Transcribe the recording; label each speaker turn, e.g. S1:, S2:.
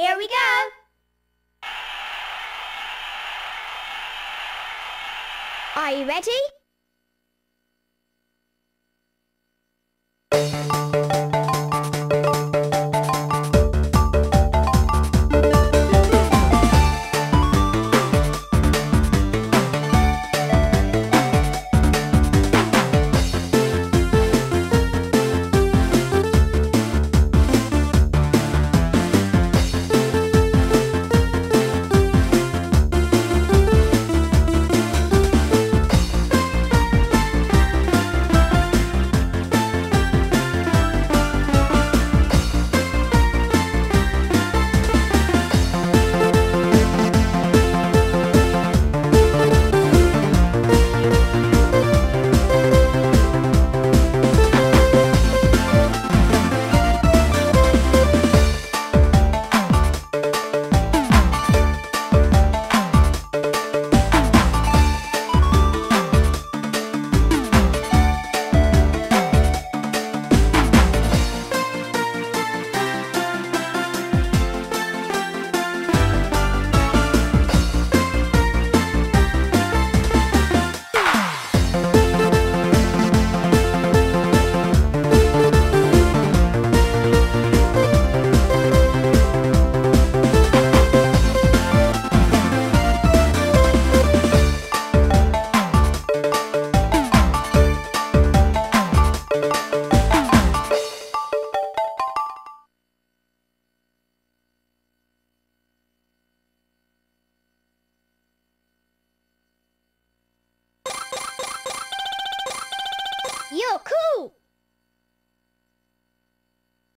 S1: Here we go. Are you ready? Cool.